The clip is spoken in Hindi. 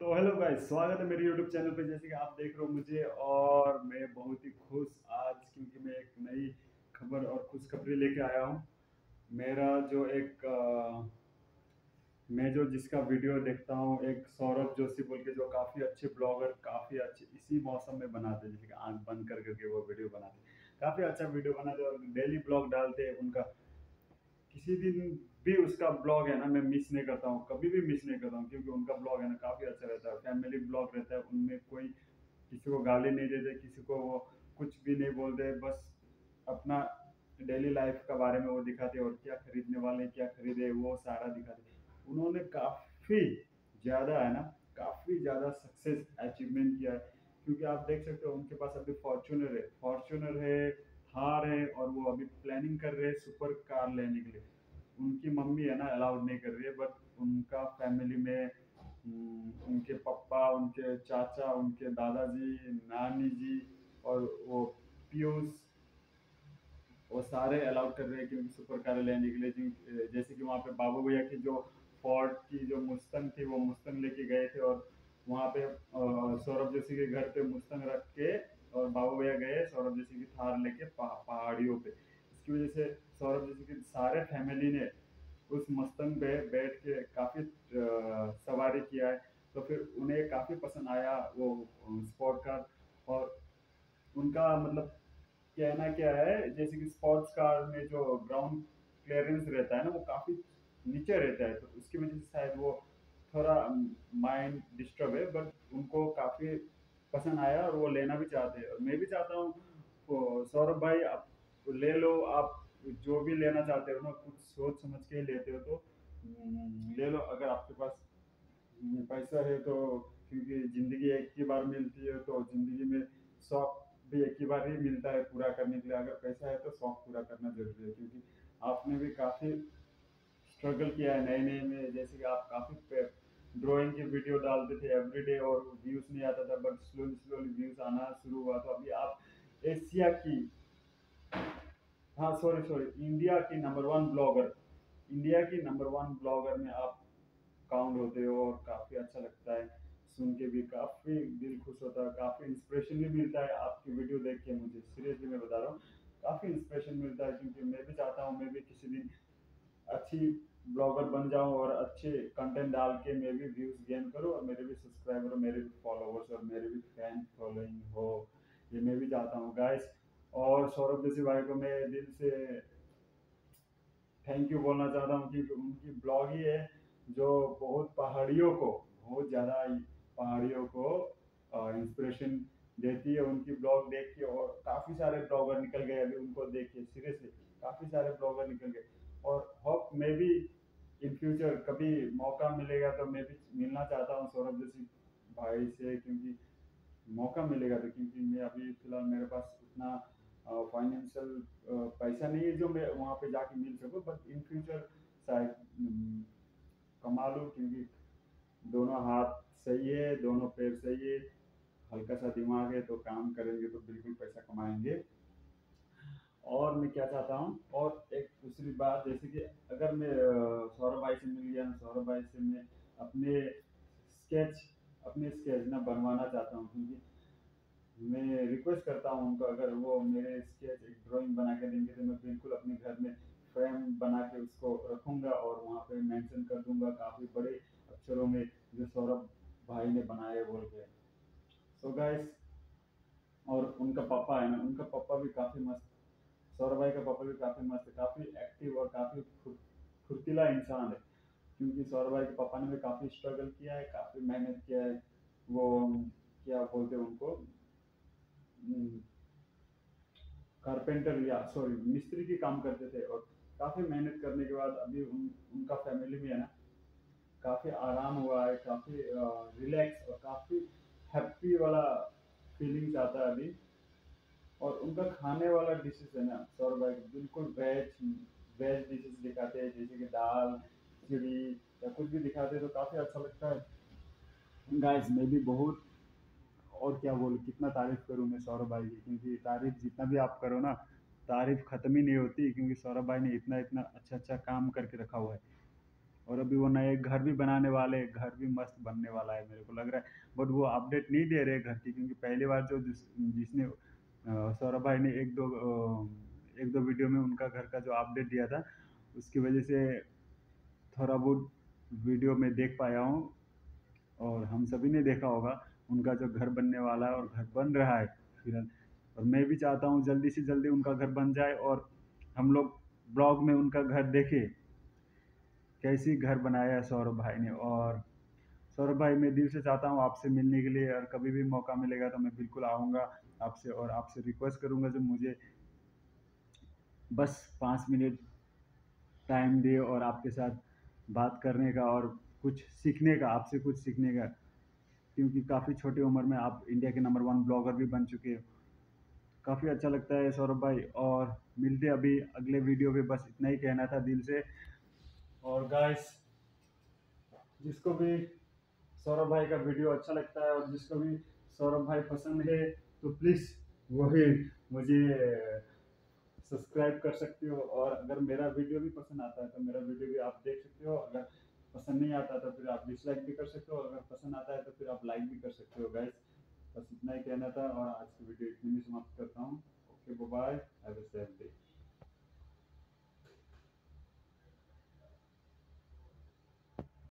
तो हेलो गाइस स्वागत है मेरे यूट्यूब चैनल पे। जैसे कि आप देख रहे हो मुझे और मैं बहुत ही खुश आज क्योंकि मैं एक नई खबर और खुशखबरी लेके आया हूँ। मेरा जो एक आ, मैं जो जिसका वीडियो देखता हूँ एक सौरभ जोशी बोल के जो काफ़ी अच्छे ब्लॉगर काफ़ी अच्छे इसी मौसम में बनाते जैसे कि आँख बंद कर करके वो वीडियो बनाते काफ़ी अच्छा वीडियो बनाते और डेली ब्लॉग डालते उनका। किसी दिन भी उसका ब्लॉग है ना, मैं मिस नहीं करता हूँ, कभी भी मिस नहीं करता हूँ, क्योंकि उनका ब्लॉग है ना, काफ़ी अच्छा रहता है फैमिली ब्लॉग रहता है, उनमें कोई किसी को गाली नहीं देते, किसी को वो कुछ भी नहीं बोलते, बस अपना डेली लाइफ का बारे में वो दिखाते और क्या खरीदने वाले क्या खरीदे, वो सारा दिखाते उन्होंने काफ़ी ज़्यादा है ना, काफ़ी ज़्यादा सक्सेस अचीवमेंट किया है, क्योंकि आप देख सकते हो, उनके पास अभी फॉर्चूनर है फॉर्चूनर है, थार है, और वो अभी प्लानिंग कर रहे हैं सुपर कार लेने के लिए। उनकी मम्मी है ना अलाउड नहीं कर रही है बट उनका फैमिली में हम्म, उनके पापा उनके चाचा उनके दादाजी नानी जी और वो पीयूष वो सारे अलाउड कर रहे हैं क्योंकि सुपर कार लेने के लिए जैसे कि वहाँ पे बाबू भैया की जो फोर्ड की जो मुस्तंग थी वो मुस्तंग लेके गए थे और वहाँ पे सौरभ जोशी के घर पे मुस्तंग रख के और बाबू भैया गए सौरभ जोशी की थार लेके पहाड़ियों पे। इसकी वजह से सौरभ जोशी की सारे फैमिली ने उस मस्तंग पे बैठ के काफ़ी सवारी किया है। तो फिर उन्हें काफ़ी पसंद आया वो स्पोर्ट कार और उनका मतलब कहना क्या है, जैसे कि स्पोर्ट्स कार में जो ग्राउंड क्लियरेंस रहता है ना, वो काफ़ी नीचे रहता है। तो उसकी वजह से शायद वो थोड़ा माइंड डिस्टर्ब है बट उनको काफ़ी पसंद आया और वो लेना भी चाहते हैं। और मैं भी चाहता हूँ सौरभ भाई, आप ले लो आप जो भी लेना चाहते हो ना कुछ सोच समझ के लेते हो तो हम्म, ले लो। अगर आपके पास पैसा है तो क्योंकि ज़िंदगी एक ही बार मिलती है तो ज़िंदगी में शौक भी एक ही बार ही मिलता है पूरा करने के लिए। अगर पैसा है तो शौक पूरा करना ज़रूरी है क्योंकि आपने भी काफ़ी स्ट्रगल किया है नए नए में। जैसे कि आप काफ़ी ड्राइंग की वीडियो डालते थे एवरीडे और व्यूज़ नहीं आता था बट स्लोली स्लोली व्यूज़ आना शुरू हुआ। तो अभी आप एशिया की हाँ सॉरी सॉरी इंडिया की नंबर वन ब्लॉगर इंडिया की नंबर वन ब्लॉगर में आप काउंट होते हो और काफ़ी अच्छा लगता है। सुन के भी काफ़ी दिल खुश होता है, काफ़ी इंस्पिरेशन भी मिलता है। आपकी वीडियो देख के मुझे सीरियसली मैं बता रहा हूँ, काफ़ी इंस्पिरेशन मिलता है क्योंकि मैं भी चाहता हूँ मैं भी किसी दिन अच्छी ब्लॉगर बन जाऊँ और अच्छे कंटेंट डाल के मैं भी व्यूज़ गेन करूँ और मेरे भी सब्सक्राइबर मेरे भी फॉलोवर्स और मेरे भी फ़ैन फॉलोइंग हो। ये मैं भी चाहता हूँ। गाइस और सौरभ जोशी भाई को मैं दिल से थैंक यू बोलना चाहता हूँ क्योंकि उनकी ब्लॉग ही है जो बहुत पहाड़ियों को, बहुत ज़्यादा पहाड़ियों को इंस्पिरेशन देती है उनकी ब्लॉग देख के और काफ़ी सारे ब्लॉगर निकल गए अभी उनको देख के सीरियसली काफ़ी सारे ब्लॉगर निकल गए। और होप मैं भी इन फ्यूचर कभी मौका मिलेगा तो मैं भी मिलना चाहता हूँ सौरभ जोशी भाई से, क्योंकि मौका मिलेगा तो क्योंकि मैं अभी फ़िलहाल मेरे पास उतना फाइनेंशियल पैसा नहीं है जो मैं वहाँ पे जाके मिल सकूँ बट इन फ्यूचर शायद कमा लूँ क्योंकि दोनों हाथ सही है, दोनों पैर सही है, हल्का सा दिमाग है तो काम करेंगे तो बिल्कुल पैसा कमाएँगे। और मैं क्या चाहता हूँ, और एक दूसरी बात, जैसे कि अगर मैं सौरभ भाई से मिल गया, सौरभ भाई से मैं अपने स्केच अपने स्केच ना बनवाना चाहता हूँ, क्योंकि मैं रिक्वेस्ट करता हूँ उनको, अगर वो मेरे स्केच एक ड्राइंग बना के देंगे तो मैं बिल्कुल अपने घर में फ्रेम बना के उसको रखूँगा और वहाँ पे मेंशन कर दूँगा काफ़ी बड़े अक्षरों में जो सौरभ भाई ने बनाए बोल के। सो गाइस और उनका पापा है ना, उनका पापा भी काफ़ी मस्त, सौरभ भाई का पापा भी काफ़ी मस्त है काफ़ी एक्टिव और काफ़ी फुर्तीला इंसान है। क्योंकि सौरभ भाई के पापा ने भी काफ़ी स्ट्रगल किया है, काफ़ी मेहनत किया है, वो, क्या बोलते हैं उनको? कारपेंटर या सॉरी मिस्त्री की काम करते थे और काफ़ी मेहनत करने के बाद अभी उन, उनका फैमिली में है ना, काफ़ी आराम हुआ है, काफ़ी रिलैक्स और काफ़ी हैप्पी वाला फीलिंग्स आता है अभी। और उनका खाने वाला डिशेस है ना सौर भाई, बिल्कुल वेज वेज डिशेस दिखाते हैं, जैसे कि दाल खिचड़ी या कुछ भी दिखाते हैं तो काफ़ी अच्छा लगता है। गाइस मैं भी बहुत और क्या बोलूँ, कितना तारीफ़ करूँ मैं सौरभ भाई की? क्योंकि तारीफ़ जितना भी आप करो ना, तारीफ़ ख़त्म ही नहीं होती क्योंकि सौरभ भाई ने इतना इतना अच्छा अच्छा काम करके रखा हुआ है। और अभी वो नए घर भी बनाने वाले घर भी मस्त बनने वाला है मेरे को लग रहा है। बट वो अपडेट नहीं दे रहे घर की क्योंकि पहली बार जो जिस, जिसने सौरभ भाई ने एक दो एक दो वीडियो में उनका घर का जो अपडेट दिया था, उसकी वजह से थोड़ा बहुत वीडियो में देख पाया हूँ और हम सभी ने देखा होगा। उनका जो घर बनने वाला है और घर बन रहा है फ़िलहाल और मैं भी चाहता हूँ जल्दी से जल्दी उनका घर बन जाए और हम लोग ब्लॉग में उनका घर देखें। कैसी घर बनाया है सौरभ भाई ने। और सौरभ भाई, मैं दिल से चाहता हूँ आपसे मिलने के लिए, और कभी भी मौका मिलेगा तो मैं बिल्कुल आऊँगा आपसे और आपसे रिक्वेस्ट करूँगा जो मुझे बस पाँच मिनट टाइम दे और आपके साथ बात करने का और कुछ सीखने का, आपसे कुछ सीखने का। क्योंकि काफ़ी छोटी उम्र में आप इंडिया के नंबर वन ब्लॉगर भी बन चुके हो। काफ़ी अच्छा लगता है सौरभ भाई और मिलते अभी अगले वीडियो में बस इतना ही कहना था दिल से। और गाइस जिसको भी सौरभ भाई का वीडियो अच्छा लगता है और जिसको भी सौरभ भाई पसंद है तो प्लीज़ वही मुझे सब्सक्राइब कर सकते हो। और अगर मेरा वीडियो भी पसंद आता है तो मेरा वीडियो भी आप देख सकते हो। अगर पसंद नहीं आता तो फिर आप डिसलाइक भी कर सकते हो, अगर पसंद आता है तो फिर आप लाइक भी कर सकते हो गाइस बस इतना ही कहना था और आज की वीडियो इतनी ही समाप्त करता हूँ. Okay bye have a safe day